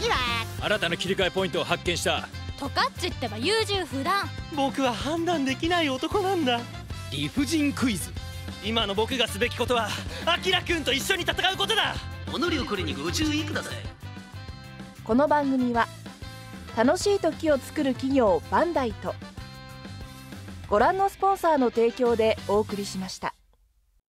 次は。新たな切り替えポイントを発見した。トカッチってば優柔不断。僕は判断できない男なんだ。理不尽クイズ。今の僕がすべきことはアキラんと一緒に戦うことだ。己をこれに宇宙行くだぜこの番組は楽しい時を作る企業バンダイとご覧のスポンサーの提供でお送りしました。